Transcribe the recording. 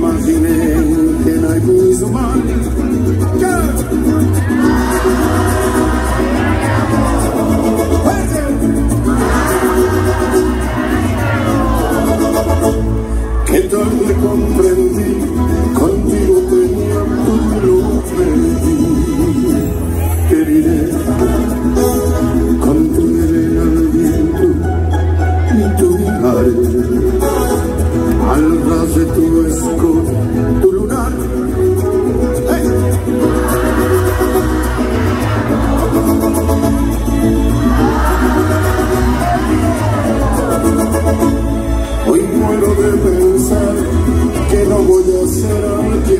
Can I be somebody? Que tarde comprendí, contigo Muero de pensar que no voy a ser alguien.